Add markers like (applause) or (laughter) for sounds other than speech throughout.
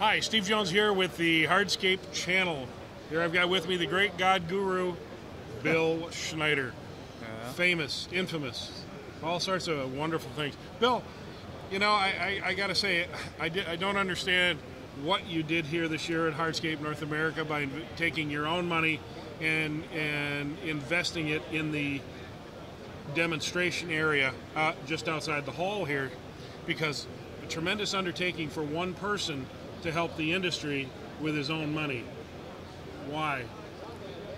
Hi, Steve Jones here with the Hardscape channel. Here I've got with me the great God guru, Bill Schneider. Famous, infamous, all sorts of wonderful things. Bill, you know, I, I, I got to say, I, I don't understand what you did here this year at Hardscape North America by inv- taking your own money and, and investing it in the demonstration area uh, just outside the hall here because a tremendous undertaking for one person to help the industry with his own money. Why?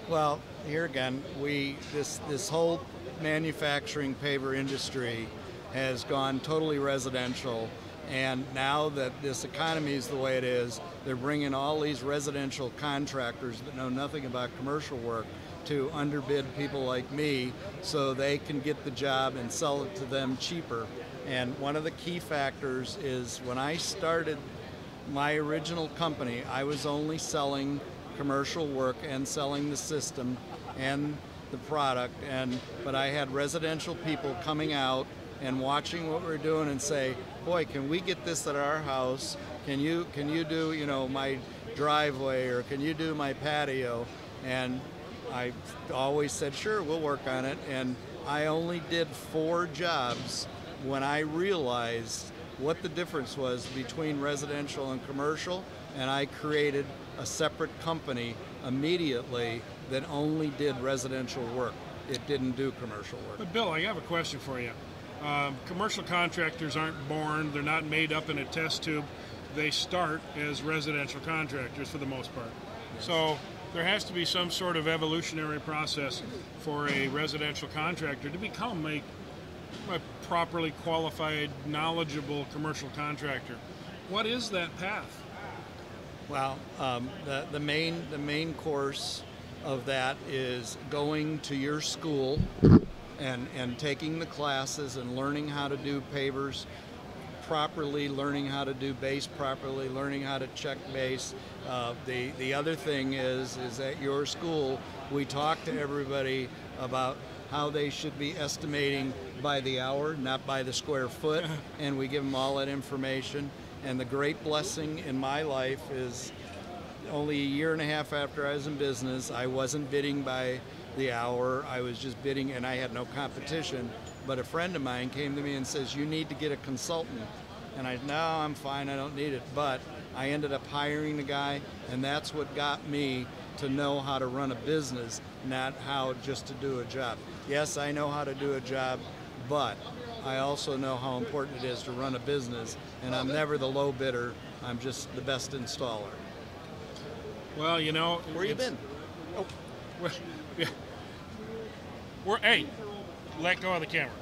Well, here again, we this this whole manufacturing paver industry has gone totally residential, and now that this economy is the way it is, they're bringing all these residential contractors that know nothing about commercial work to underbid people like me so they can get the job and sell it to them cheaper. And one of the key factors is when I started my original company, I was only selling commercial work and selling the system and the product and but I had residential people coming out and watching what we're doing and say, "Boy, can we get this at our house? Can you can you do, you know, my driveway or can you do my patio?" And I always said, "Sure, we'll work on it." And I only did 4 jobs when I realized what the difference was between residential and commercial, and I created a separate company immediately that only did residential work. It didn't do commercial work. But Bill, I have a question for you. Um, commercial contractors aren't born; they're not made up in a test tube. They start as residential contractors for the most part. So there has to be some sort of evolutionary process for a residential contractor to become a, a properly qualified, knowledgeable commercial contractor. What is that path? Well, um, the, the main the main course of that is going to your school and and taking the classes and learning how to do pavers properly, learning how to do base properly, learning how to check base. Uh, the the other thing is is at your school we talk to everybody about how they should be estimating by the hour, not by the square foot, (laughs) and we give them all that information. And the great blessing in my life is only a year and a half after I was in business, I wasn't bidding by the hour. I was just bidding, and I had no competition. But a friend of mine came to me and says, "You need to get a consultant." And I, said, no, I'm fine. I don't need it. But I ended up hiring the guy, and that's what got me to know how to run a business, not how just to do a job. Yes, I know how to do a job, but I also know how important it is to run a business, and I'm never the low bidder. I'm just the best installer. Well, you know, Where you been? Oh. We're, (laughs) yeah. we're hey, let go of the camera.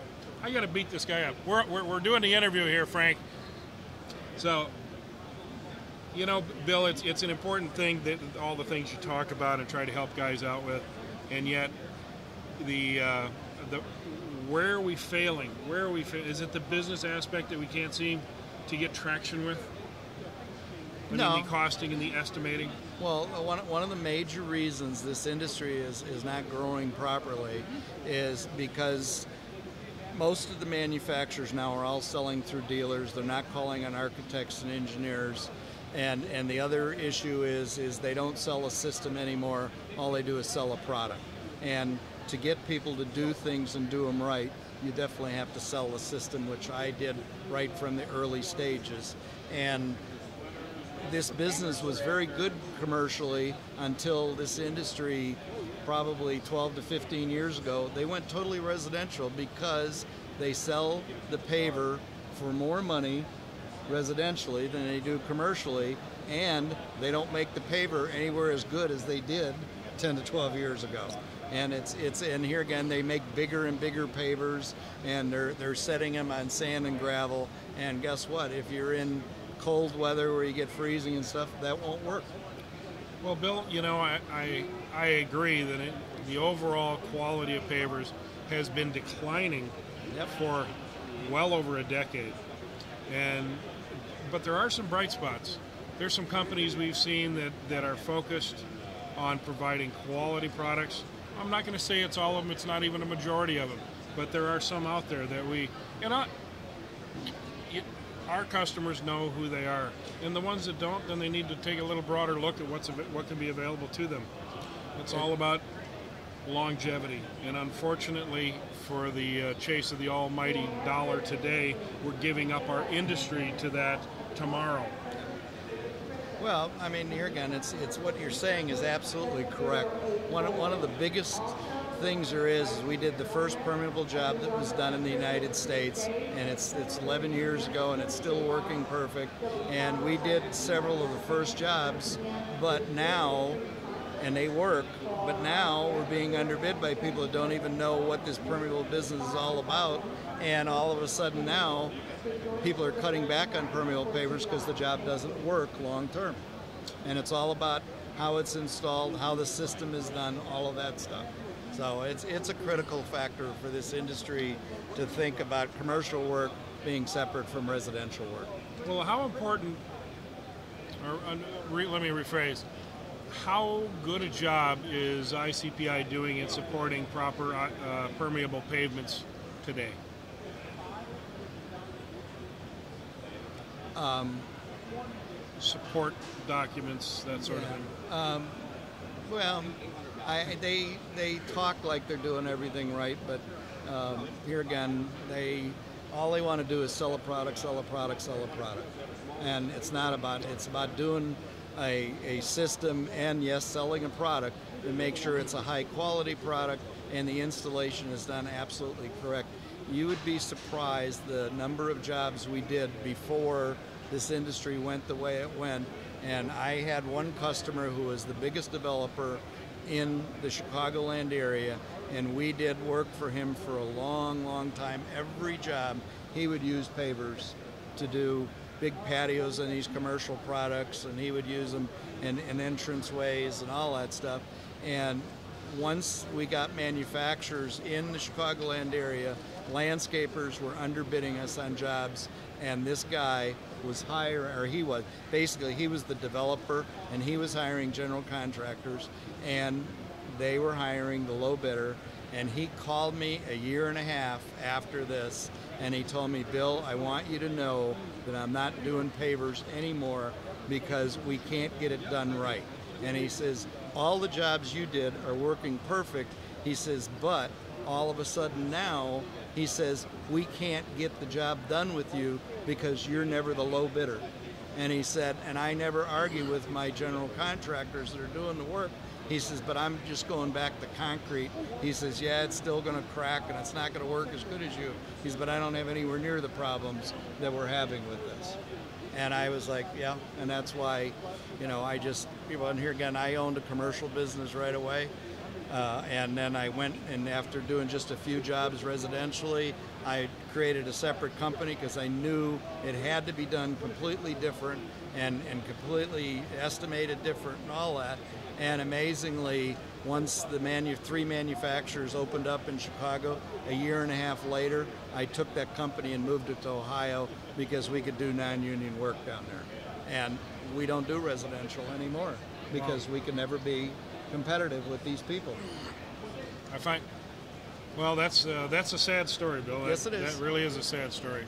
I got to beat this guy up. We're, we're, we're doing the interview here, Frank. So, you know, Bill, it's it's an important thing that all the things you talk about and try to help guys out with, and yet the uh, the where are we failing? Where are we? Fa- is it the business aspect that we can't seem to get traction with? No. the costing and the estimating. Well, one, one of the major reasons this industry is, is not growing properly is because most of the manufacturers now are all selling through dealers. They're not calling on architects and engineers. And, and the other issue is, is they don't sell a system anymore. All they do is sell a product. And to get people to do things and do them right, you definitely have to sell a system, which I did right from the early stages. And this business was very good commercially until this industry probably 12 to 15 years ago they went totally residential because they sell the paver for more money residentially than they do commercially and they don't make the paver anywhere as good as they did 10 to 12 years ago and it's it's and here again they make bigger and bigger pavers and they're they're setting them on sand and gravel and guess what if you're in cold weather where you get freezing and stuff that won't work Well, Bill, you know, I, I, I agree that it, the overall quality of pavers has been declining Yep. for well over a decade. And but there are some bright spots. There's some companies we've seen that, that are focused on providing quality products. I'm not going to say it's all of them, it's not even a majority of them, but there are some out there that we, you know, our customers know who they are, and the ones that don't, then they need to take a little broader look at what's what can be available to them. It's all about longevity, and unfortunately, for the uh, chase of the almighty dollar today, we're giving up our industry to that tomorrow. Well, I mean, here again, it's it's what you're saying is absolutely correct. One of, one of the biggest things there is is we did the first permeable job that was done in the United States, and it's it's 11 years ago, and it's still working perfect. And we did several of the first jobs, but now, and they work, but now we're being underbid by people that don't even know what this permeable business is all about, and all of a sudden now people are cutting back on permeable pavers because the job doesn't work long term. And it's all about how it's installed, how the system is done, all of that stuff. So it's it's a critical factor for this industry to think about commercial work being separate from residential work. Well, how important, or uh, re, let me rephrase, how good a job is ICPI doing in supporting proper uh, permeable pavements today? Um, Support documents, that sort of thing. Um, well, I, they they talk like they're doing everything right, but um, here again, they all they want to do is sell a product, sell a product, sell a product, and it's not about it's about doing a, a system and yes, selling a product and make sure it's a high quality product and the installation is done absolutely correct. You would be surprised the number of jobs we did before this industry went the way it went. And I had one customer who was the biggest developer in the Chicagoland area, and we did work for him for a long, long time. Every job, he would use pavers to do big patios and these commercial products, and he would use them in, in entrance ways and all that stuff. And once we got manufacturers in the Chicagoland area, landscapers were underbidding us on jobs, and this guy was hiring, or he was basically he was the developer, and he was hiring general contractors, and they were hiring the low bidder. And he called me a year and a half after this, and he told me, Bill, I want you to know that I'm not doing pavers anymore because we can't get it done right. And he says, all the jobs you did are working perfect. He says, but all of a sudden now, he says, we can't get the job done with you because you're never the low bidder. And he said, and I never argue with my general contractors that are doing the work. He says, but I'm just going back to concrete. He says, yeah, it's still going to crack and it's not going to work as good as you. He says, but I don't have anywhere near the problems that we're having with this. And I was like, yeah, and that's why, you know, I just, people in here again, I owned a commercial business right away. Uh, and then I went and after doing just a few jobs residentially, I created a separate company because I knew it had to be done completely different and, and completely estimated different and all that. And amazingly, once the manu- three manufacturers opened up in Chicago, a year and a half later, I took that company and moved it to Ohio because we could do non-union work down there. And we don't do residential anymore because we can never be competitive with these people. I find. Well, that's uh, that's a sad story, Bill. That, Yes, it is. That really is a sad story.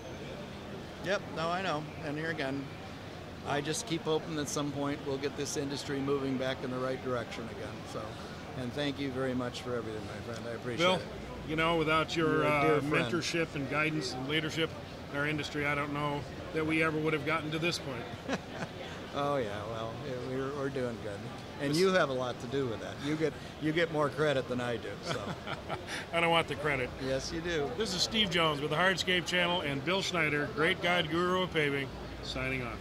Yep, no, I know. And here again, I just keep hoping that at some point we'll get this industry moving back in the right direction again. So, and thank you very much for everything, my friend. I appreciate Bill, it. you know, without your uh, mentorship and guidance and leadership in our industry, I don't know that we ever would have gotten to this point. (laughs) Oh yeah, well, we're, we're doing good, and you have a lot to do with that. You get you get more credit than I do. So, (laughs) I don't want the credit. yes, you do. This is Steve Jones with the Hardscape Channel and Bill Schneider, great guide guru of paving, signing off.